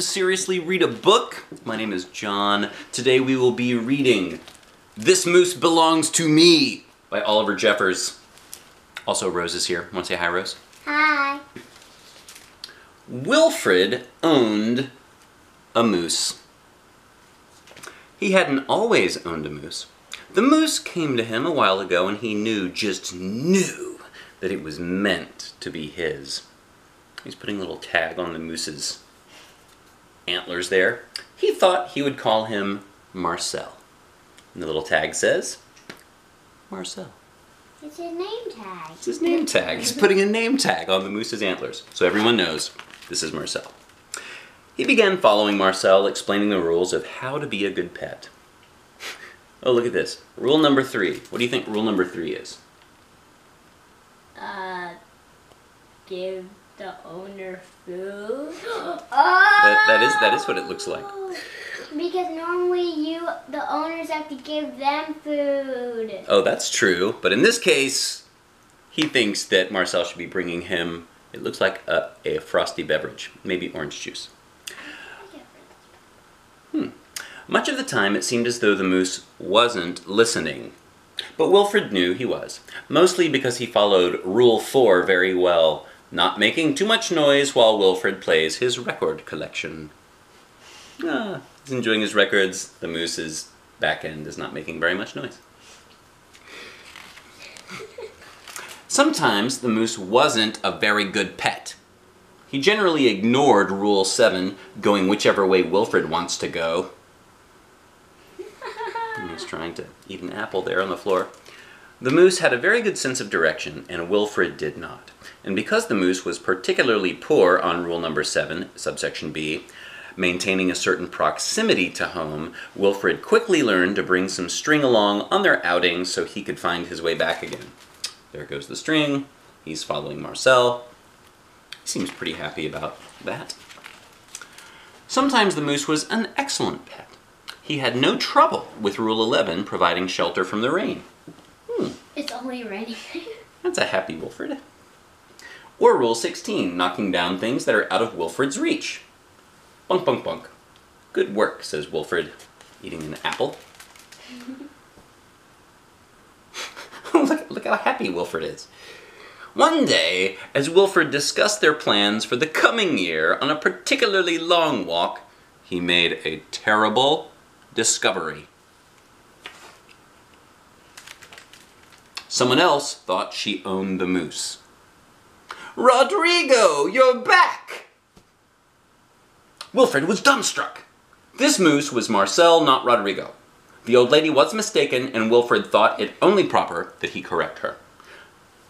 to Seriously Read a Book. My name is John. Today we will be reading This Moose Belongs to Me by Oliver Jeffers. Also, Rose is here. Want to say hi, Rose? Hi. Wilfred owned a moose. He hadn't always owned a moose. The moose came to him a while ago and he knew, just knew, that it was meant to be his. He's putting a little tag on the moose's antlers there. He thought he would call him Marcel. And the little tag says, Marcel. It's his name tag. It's his name tag. He's putting a name tag on the moose's antlers, so everyone knows this is Marcel. He began following Marcel, explaining the rules of how to be a good pet. Oh, look at this. Rule number three. What do you think rule number three is? Uh, give the owner food. oh! That, that is that is what it looks like. Because normally you, the owners have to give them food. Oh, that's true. But in this case, he thinks that Marcel should be bringing him. It looks like a, a frosty beverage, maybe orange juice. Hmm. Much of the time, it seemed as though the moose wasn't listening. But Wilfred knew he was, mostly because he followed Rule 4 very well, not making too much noise while Wilfred plays his record collection. Ah, he's enjoying his records. The moose's back end is not making very much noise. Sometimes the moose wasn't a very good pet. He generally ignored Rule 7, going whichever way Wilfred wants to go. He's trying to eat an apple there on the floor. The moose had a very good sense of direction, and Wilfred did not. And because the moose was particularly poor on rule number 7, subsection B, maintaining a certain proximity to home, Wilfred quickly learned to bring some string along on their outings so he could find his way back again. There goes the string. He's following Marcel. He seems pretty happy about that. Sometimes the moose was an excellent pet. He had no trouble with Rule 11 providing shelter from the rain. Hmm. It's only raining. That's a happy Wilfred. Or Rule 16, knocking down things that are out of Wilfred's reach. Bunk, bunk, bunk. Good work, says Wilfred, eating an apple. look, look how happy Wilfred is. One day, as Wilfred discussed their plans for the coming year on a particularly long walk, he made a terrible discovery. Someone else thought she owned the moose. Rodrigo, you're back! Wilfred was dumbstruck. This moose was Marcel, not Rodrigo. The old lady was mistaken, and Wilfred thought it only proper that he correct her.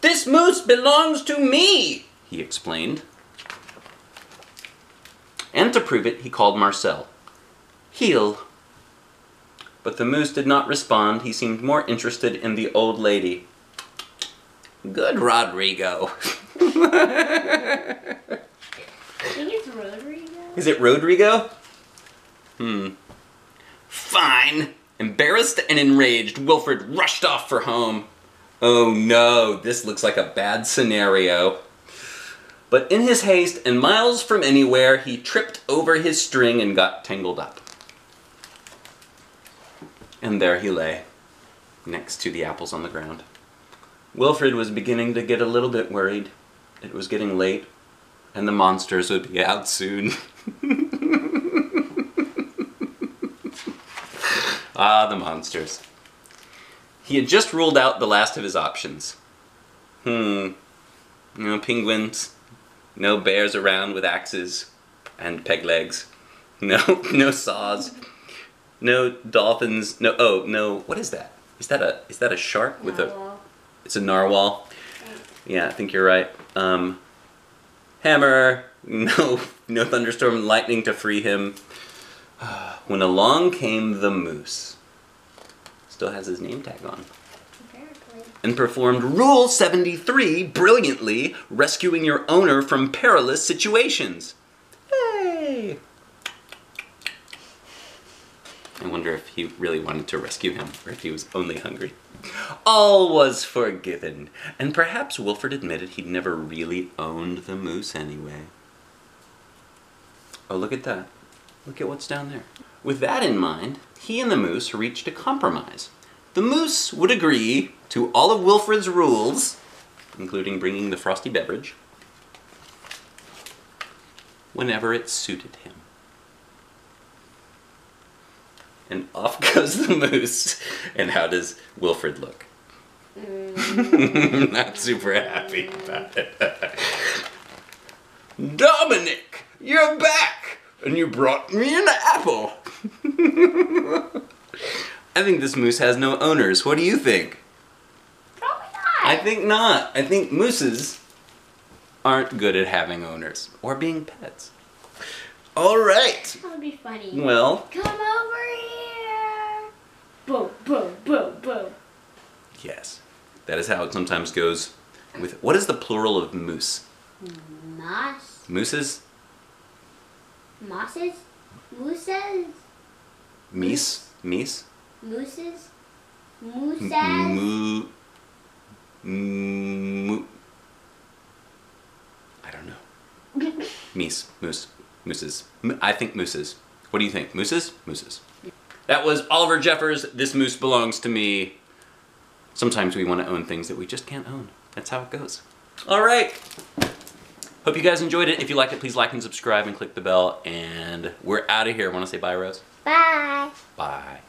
This moose belongs to me, he explained. And to prove it, he called Marcel. Heel. But the moose did not respond. He seemed more interested in the old lady. Good Rodrigo. Is it Rodrigo? Hmm. Fine. Embarrassed and enraged, Wilfred rushed off for home. Oh no, this looks like a bad scenario. But in his haste and miles from anywhere, he tripped over his string and got tangled up. And there he lay, next to the apples on the ground. Wilfred was beginning to get a little bit worried. It was getting late, and the monsters would be out soon. ah, the monsters. He had just ruled out the last of his options. Hmm. No penguins. No bears around with axes and peg legs. No, no saws. No dolphins. No. Oh, no. What is that? Is that a is that a shark with a? It's a narwhal. Yeah, I think you're right. Um, hammer. No, no thunderstorm lightning to free him. When along came the moose. Still has his name tag on. Apparently. And performed Rule 73 brilliantly, rescuing your owner from perilous situations. If he really wanted to rescue him, or if he was only hungry. All was forgiven, and perhaps Wilfred admitted he'd never really owned the moose anyway. Oh, look at that. Look at what's down there. With that in mind, he and the moose reached a compromise. The moose would agree to all of Wilfred's rules, including bringing the frosty beverage, whenever it suited him. And off goes the moose. And how does Wilfred look? Mm. Not super happy about it. Dominic, you're back! And you brought me an apple! I think this moose has no owners. What do you think? Probably not. I think not. I think mooses aren't good at having owners or being pets. All right. That would be funny. Well, Come over here. Boom, boom, boom, boom. yes. That is how it sometimes goes with what is the plural of moose? Moss. Mooses? Mosses. Mooses. Meese? Meese? Mooses. Mooses. Moo. Moo. I don't know. Meese. Moose. Mooses. M- I think mooses. What do you think? Mooses? Mooses. That was Oliver Jeffers. This moose belongs to me. Sometimes we want to own things that we just can't own. That's how it goes. All right. Hope you guys enjoyed it. If you liked it, please like and subscribe and click the bell. And we're out of here. Want to say bye, Rose? Bye. Bye.